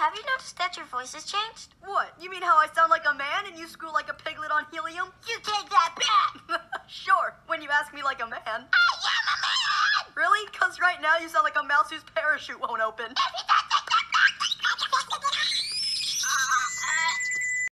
Have you noticed that your voice has changed? What? You mean how I sound like a man and you screw like a piglet on helium? You take that back! sure, when you ask me like a man. I am a man! Really? Because right now you sound like a mouse whose parachute won't open.